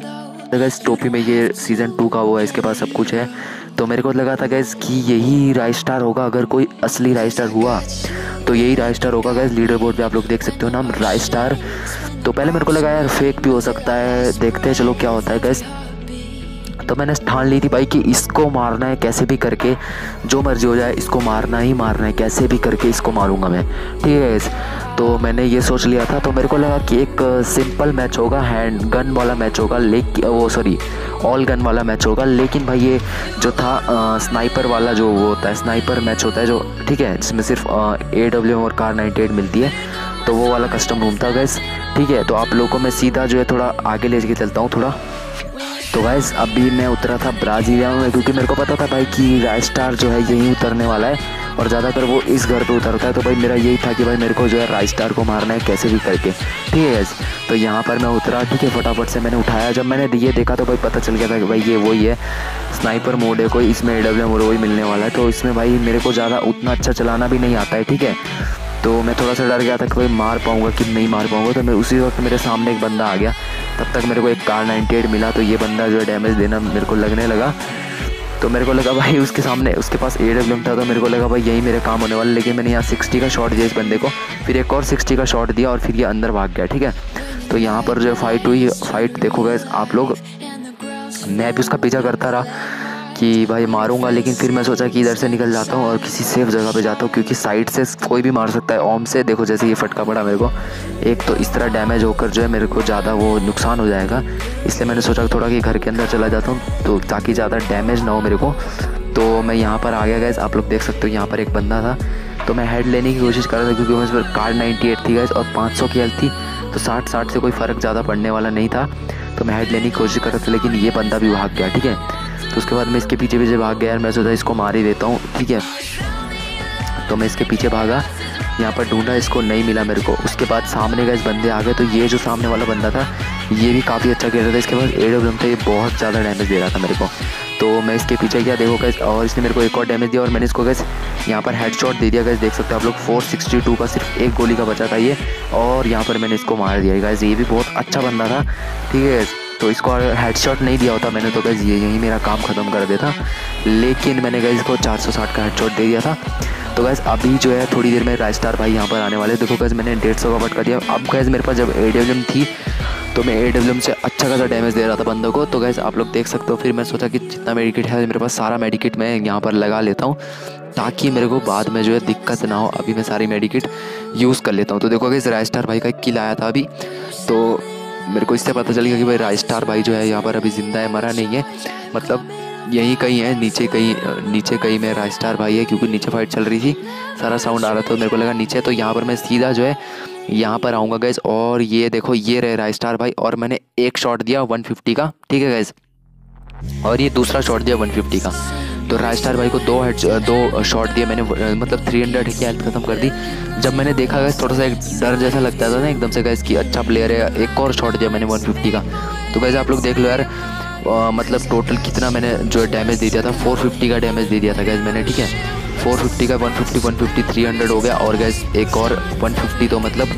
though. Gas टोपी में ये सीज़न टू का वो है, इसके पास सब कुछ है। तो मेरे को लगा था गैस कि यही राइस स्टार होगा, अगर कोई असली राइस स्टार हुआ तो यही राइस स्टार होगा गैस लीडर बोर्ड पे आप लोग देख सकते हो नाम राइस स्टार तो पहले मेरे को लगा, यार फेक भी हो सकता है, देखते हैं, चलो क्या होता है गैस तो मैंने ठान ली थी भाई कि इसको मारना है, कैसे भी करके, जो मर्ज़ी हो जाए, इसको मारना ही मारना है, कैसे भी करके इसको मारूँगा मैं। ठीक है? तो मैंने ये सोच लिया था तो मेरे को लगा कि एक सिंपल मैच होगा हैंड गन वाला मैच होगा लेकिन वो सॉरी ऑल गन वाला मैच होगा लेकिन भाई ये जो था आ, स्नाइपर वाला जो वो होता है स्नाइपर मैच होता है जो ठीक है जिसमें सिर्फ़ ए डब्ल्यू और कार नाइन्टी मिलती है तो वो वाला कस्टम रूम था गैस ठीक है तो आप लोगों को मैं सीधा जो है थोड़ा आगे ले के चलता हूँ थोड़ा। तो गैस अभी मैं उतरा था ब्राज़ीलिया में क्योंकि मेरे को पता था भाई कि राय स्टार जो है यहीं उतरने वाला है और ज़्यादातर वो इस घर पे उतरता है तो भाई मेरा यही था कि भाई मेरे को जो है राइस स्टार को मारना है, कैसे भी करके। ठीक है गाइस तो यहाँ पर मैं उतरा, ठीक है, फटाफट से मैंने उठाया। जब मैंने ये देखा तो भाई पता चल गया था कि भाई ये वही है स्नाइपर मोड है कोई, इसमें ए डब्ल्यू मोड वही मिलने वाला है। तो इसमें भाई मेरे को ज़्यादा उतना अच्छा चलाना भी नहीं आता है, ठीक है? तो मैं थोड़ा सा डर गया था कि भाई मार पाऊँगा कि नहीं मार पाऊँगा तो मैं उसी वक्त मेरे सामने एक बंदा आ गया। तब तक मेरे को एक कार 98 मिला तो ये बंदा जो है डैमेज देना मेरे को लगने लगा। तो मेरे को लगा भाई उसके सामने, उसके पास ए डब्ल्यू था तो मेरे को लगा भाई यही मेरे काम होने वाला लेकिन मैंने यहाँ सिक्सटी का शॉट दिया इस बंदे को, फिर एक और सिक्सटी का शॉट दिया और फिर ये अंदर भाग गया, ठीक है? तो यहाँ पर जो फाइट हुई फाइट देखोगे आप लोग, मैं भी उसका पीछा करता रहा। कि भाई मारूँगा, लेकिन फिर मैं सोचा कि इधर से निकल जाता हूँ और किसी सेफ़ जगह पे जाता हूँ, क्योंकि साइड से कोई भी मार सकता है। ओम से देखो जैसे ये फटका पड़ा मेरे को। एक तो इस तरह डैमेज होकर जो है मेरे को ज़्यादा वो नुकसान हो जाएगा। इसलिए मैंने सोचा थोड़ा कि घर के अंदर चला जाता हूँ तो ताकि ज़्यादा डैमेज ना हो मेरे को। तो मैं यहाँ पर आ गया गैस आप लोग देख सकते हो यहाँ पर एक बंदा था। तो मैं हेड लेने की कोशिश कर रहा था, क्योंकि मेरे पर कार्ड नाइन्टी थी गैस और पाँच सौ की हेल्थ थी। तो साठ साठ से कोई फ़र्क ज़्यादा पड़ने वाला नहीं था। तो मैं हेड लेने की कोशिश कर रहा था, लेकिन ये बंदा भी भाग गया, ठीक है? तो उसके बाद मैं इसके पीछे पीछे भाग गया मैं सोचा इसको मार ही देता हूँ, ठीक है? तो मैं इसके पीछे भागा, यहाँ पर ढूंढा, इसको नहीं मिला मेरे को। उसके बाद सामने गए बंदे आ गए तो ये जो सामने वाला बंदा था, ये भी काफ़ी अच्छा खेल रहा था। इसके बाद ए डब्ल्यू था ये बहुत ज़्यादा डैमेज दे रहा था मेरे को। तो मैं इसके पीछे गया, देखो गैस और इसने मेरे को एक और डैमेज दिया और मैंने इसको गैस यहाँ पर हेड शॉट दे दिया। गैस देख सकते हो आप लोग 462 का सिर्फ़ एक गोली का बचा था ये, और यहाँ पर मैंने इसको मार दिया। गैस ये भी बहुत अच्छा बंदा था, ठीक है तो इसको हेडशॉट नहीं दिया होता, मैंने तो गैस ये यही मेरा काम ख़त्म कर देता लेकिन मैंने गैस इसको 460 का हेडशॉट दे दिया था। तो गैस अभी जो है, थोड़ी देर में राजस्टार भाई यहाँ पर आने वाले देखो गैस मैंने डेढ़ सौ का बटका दिया अब गैस मेरे पास जब ए थी तो मैं ए डब्ल्यू से अच्छा खासा डैमेज दे रहा था बंदों को। तो गैस आप लोग देख सकते हो, फिर मैं सोचा कि जितना मेडिकेट है, मेरे पास सारा मेडिकेट मैं यहाँ पर लगा लेता हूँ, ताकि मेरे को बाद में जो है दिक्कत ना हो। अभी मैं सारी मेडिकेट यूज़ कर लेता हूँ। तो देखो गैस राजस्टार भाई का किल आया था अभी। तो मेरे को इससे पता चल गया कि भाई राज स्टार भाई जो है यहाँ पर अभी ज़िंदा है, मरा नहीं है। मतलब यहीं कहीं है, नीचे कहीं नीचे कहीं में राज स्टार भाई है, क्योंकि नीचे फाइट चल रही थी। सारा साउंड आ रहा था, मेरे को लगा नीचे तो यहाँ पर मैं सीधा जो है यहाँ पर आऊँगा गैस और ये देखो, ये रहे राज स्टार भाई, और मैंने एक शॉट दिया वन फिफ्टी का, ठीक है गैस और ये दूसरा शॉट दिया वन फिफ्टी का। तो राज स्टार भाई को दो हेड दो शॉट दिए मैंने मतलब थ्री हंड्रेड की हेल्थ खत्म कर दी। जब मैंने देखा गया थोड़ा सा एक डर जैसा लगता था ना एकदम से गैस कि अच्छा प्लेयर है एक और शॉट दिया मैंने 150 का। तो गैस आप लोग देख लो यार आ, मतलब टोटल कितना मैंने जो है डैमेज दे दिया था 450 का डैमेज दे दिया था गैस मैंने ठीक है? 450 का 150 150 300 हो गया और गैस एक और 150 तो मतलब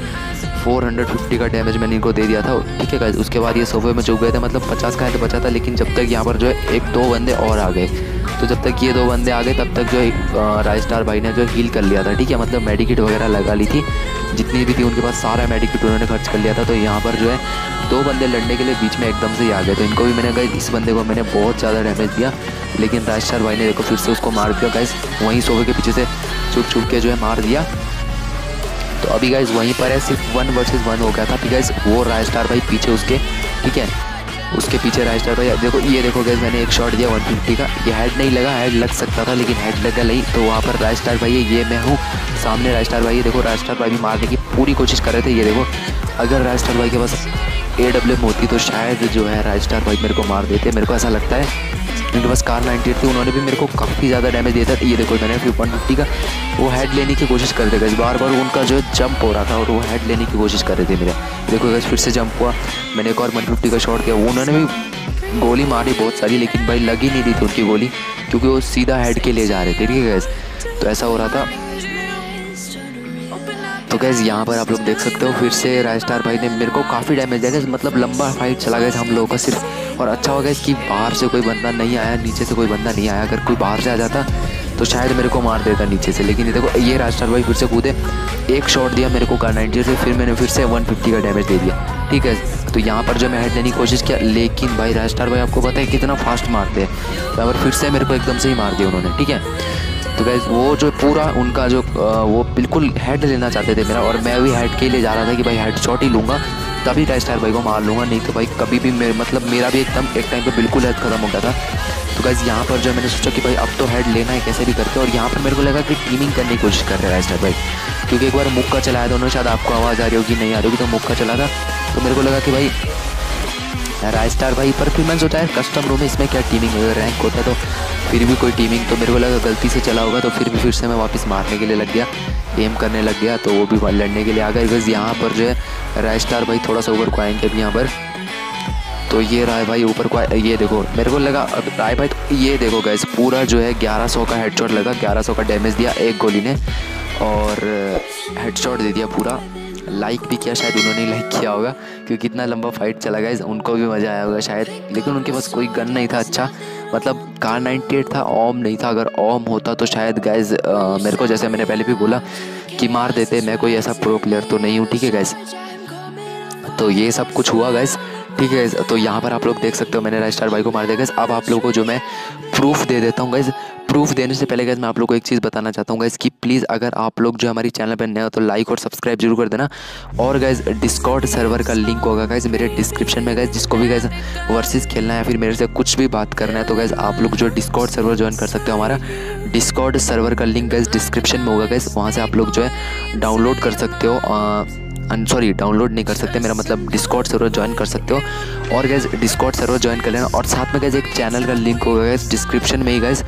450 का डैमेज मैंने इनको दे दिया था ठीक है गैस उसके बाद ये सोफे में चुप गए थे मतलब 50 का हेल्थ बचा था लेकिन जब तक यहाँ पर जो है एक दो बंदे और आ गए। तो जब तक ये दो बंदे आ गए, तब तक जो एक राय स्टार भाई ने जो हील कर लिया था, ठीक है? मतलब मेडिकेट वगैरह लगा ली थी। जितनी भी थी, उनके पास सारा मेडिकेट उन्होंने खर्च कर लिया था। तो यहाँ पर जो है, दो बंदे लड़ने के लिए बीच में एकदम से ही आ गए। तो इनको भी मैंने गए इस बंदे को मैंने बहुत ज़्यादा डैमेज दिया। लेकिन राज स्टार भाई ने देखो, फिर से उसको मार दिया। गाइस वहीं सोफे के पीछे से छुप छुप के जो है मार दिया। तो अभी गाइज़ वहीं पर है, सिर्फ़ वन वर्सेस वन हो गया था। गाइज़ वो राय स्टार भाई पीछे उसके, ठीक है? उसके पीछे राजस्टार भाई देखो, ये देखो गैस मैंने एक शॉट दिया 150 का। ये हेड नहीं लगा हेड लग सकता था, लेकिन हेड लगा नहीं। तो वहाँ पर राजस्टार भाई ये मैं हूँ। सामने राजस्टार भाई देखो राजस्टार भाई भी मारने की पूरी कोशिश कर रहे थे, ये देखो। अगर राजस्टार भाई के पास ए डब्ल्यू होती तो शायद जो है राजस्टार भाई मेरे को मार देते, मेरे को ऐसा लगता है। पास कार नाइनटी थी उन्होंने भी मेरे को काफ़ी ज़्यादा डैमेज दिया था। ये देखो, मैंने वन फिफ्टी का वो हेड लेने की कोशिश कर रहे थे बार बार उनका जो जंप हो रहा था और वो हेड लेने की कोशिश कर रहे थे मेरे। देखो गैस फिर से जंप हुआ। मैंने एक और वन फिफ्टी का शॉट किया। उन्होंने भी गोली मारी बहुत सारी, लेकिन भाई लगी नहीं रही थी उनकी गोली, क्योंकि वो सीधा हेड के ले जा रहे थे, ठीक है गैस तो ऐसा हो रहा था। तो गैस यहाँ पर आप लोग देख सकते हो, फिर से राजस्टार भाई ने मेरे को काफ़ी डैमेज दिया। गया मतलब लंबा फाइट चला गया था हम लोगों का सिर्फ़। और अच्छा हो गया कि बाहर से कोई बंदा नहीं आया, नीचे से कोई बंदा नहीं आया। अगर कोई बाहर से आ जाता तो शायद मेरे को मार देता नीचे से। लेकिन ये देखो, ये राजस्टार भाई फिर से कूदे। एक शॉट दिया मेरे को कार नाइनटी से, फिर मैंने फिर से वन फिफ्टी का डैमेज दे दिया। ठीक है? तो यहाँ पर जो मैं हेड लेने की कोशिश किया, लेकिन भाई राजस्टार भाई आपको पता है कितना फास्ट मारते हैं। तो पर फिर से मेरे को एकदम से ही मार दिया उन्होंने, ठीक है? तो गैस वो जो पूरा उनका जो वो बिल्कुल हेड लेना चाहते थे मेरा, और मैं भी हेड के लिए जा रहा था कि भाई हेड शॉट ही लूँगा। तभी राजस्टार भाई को मार लूँगा, नहीं तो भाई कभी भी मेरे मतलब मेरा भी एकदम एक टाइम पे बिल्कुल हेड ख़त्म हो गया था। तो गैस यहाँ पर जो मैंने सोचा कि भाई अब तो हेड लेना है, कैसे भी करके और यहाँ पर मेरे को लगा कि टीमिंग करने की कोशिश कर रहे हैं राजस्टार भाई। क्योंकि एक बार मुक्का चलाया था, उन्होंने शायद आपको आवाज़ आ रही होगी, नहीं आ रही होगी तो मुक्का चला था। तो मेरे को लगा कि भाई राय स्टार भाई, पर फिर मैंने सोचा है कस्टम रूम में इसमें क्या टीमिंग अगर रैंक होता है तो फिर भी कोई टीमिंग तो मेरे को लगा गलती से चला होगा तो फिर भी फिर से मैं वापस मारने के लिए लग गया। एम करने लग गया तो वो भी लड़ने के लिए आ गए। बस यहाँ पर जो है राय स्टार भाई थोड़ा सा ऊपर को आएँगे अभी यहाँ पर। तो ये राय भाई ऊपर को ये देखो, मेरे को लगा, अब राय भाई तो ये देखो गैस पूरा जो है 1100 का हेडशॉट लगा 1100 का डैमेज दिया एक गोली ने, और हेडशॉट दे दिया पूरा। लाइक भी किया, शायद उन्होंने लाइक किया होगा, क्योंकि इतना लंबा फाइट चला गया उनको भी मज़ा आया होगा शायद, लेकिन उनके पास कोई गन नहीं था अच्छा। मतलब कार 98 था, ओम नहीं था। अगर ओम होता तो शायद गैस मेरे को जैसे मैंने पहले भी बोला कि मार देते, मैं कोई ऐसा प्रो प्लेयर तो नहीं हूँ, ठीक है गैस तो ये सब कुछ हुआ गैस ठीक है तो यहाँ पर आप लोग देख सकते हो मैंने राजस्टार भाई को मार दिया। गैस अब आप लोगों को जो मैं प्रूफ दे देता हूँ गैस प्रूफ देने से पहले गैस मैं आप लोग को एक चीज़ बताना चाहता हूँ गैस कि प्लीज़ अगर आप लोग जो हमारी चैनल पर नए हो तो लाइक और सब्सक्राइब ज़रूर कर देना। और गैस डिस्कॉर्ड सर्वर का लिंक होगा गैस मेरे डिस्क्रिप्शन में गैस जिसको भी गैस वर्सेस खेलना है या फिर मेरे से कुछ भी बात करना है तो गैस आप लोग जो डिस्कॉर्ड सर्वर ज्वाइन कर सकते हो हमारा। डिस्कॉर्ड सर्वर का लिंक गैस डिस्क्रिप्शन में होगा गैस वहाँ से आप लोग जो है डाउनलोड कर सकते हो सॉरी डाउनलोड नहीं कर सकते, मेरा मतलब डिस्कॉट सर्वर ज्वाइन कर सकते हो। और गैस डिस्कॉट सर्वर ज्वाइन कर लेना। और साथ में गैस एक चैनल का लिंक होगा गैस डिस्क्रिप्शन में ही गैस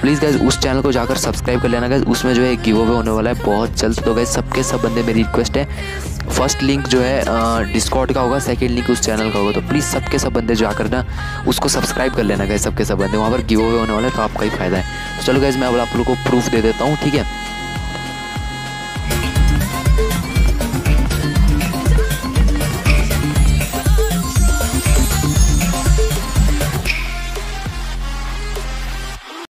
प्लीज़ गैस उस चैनल को जाकर सब्सक्राइब कर लेना गैस उसमें जो है गिव अवे होने वाला है बहुत जल्द। तो गैस सबके सब बंदे मेरी रिक्वेस्ट है। फ़र्स्ट लिंक जो है डिस्कॉट का होगा सेकेंड लिंक उस चैनल का होगा। तो प्लीज़ सबके सब बंदे जाकर ना उसको सब्सक्राइब कर लेना गैस सबके सब बंदे। वहाँ पर गिव अवे होने वाला है तो आपका ही फ़ायदा है। तो चलो गैस मैं अब आप लोग को प्रूफ दे देता हूँ, ठीक है?